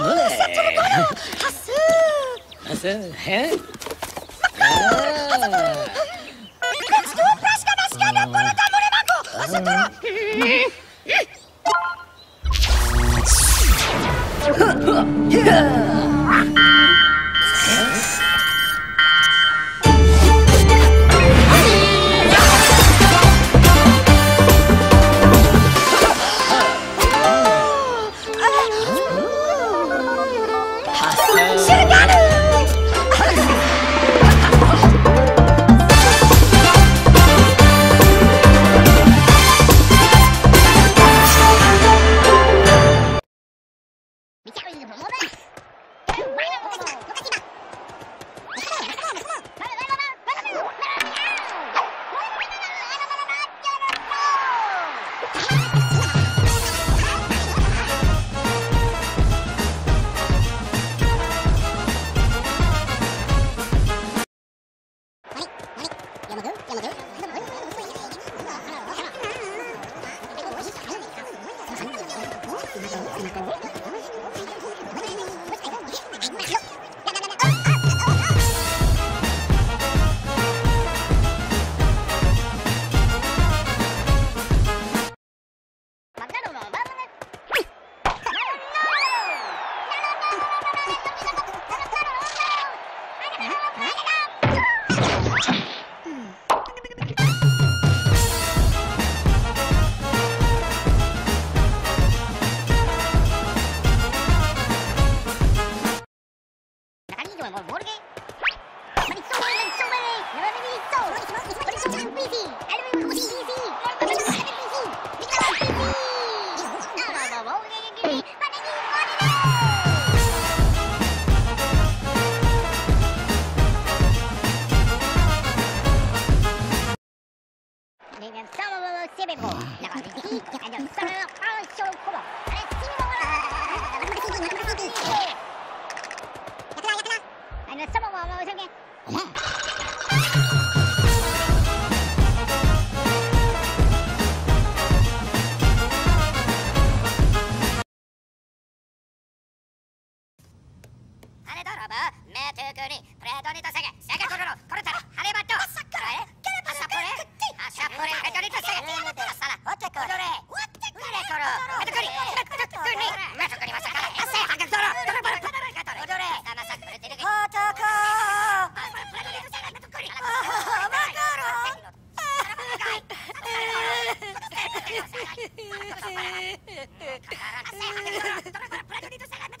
boleh. Satu negara. Hasil. Hasil, ya? Ah. Let's do praska 있으니까요. Dengan sama bawa sebebo. Nak ambil tinggi, ada sama orang Ada sama bawa bawa sini. 羽だらば、目とくに、プレートにとせげ、せげころろ、これたら、羽ば、っ Tara, kasi! Tara, tara, dito sa lahat